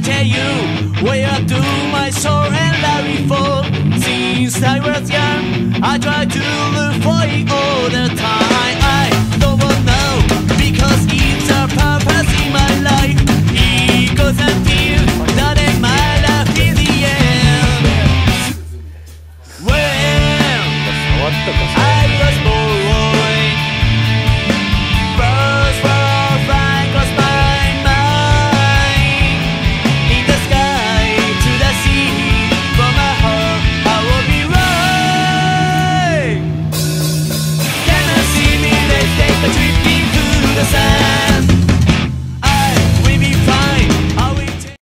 I tell you where I do my soul and love for? Since I was young, I tried to look for it all the time. I don't know because it's a purpose in my life. It goes until that in my life in the end. Well, I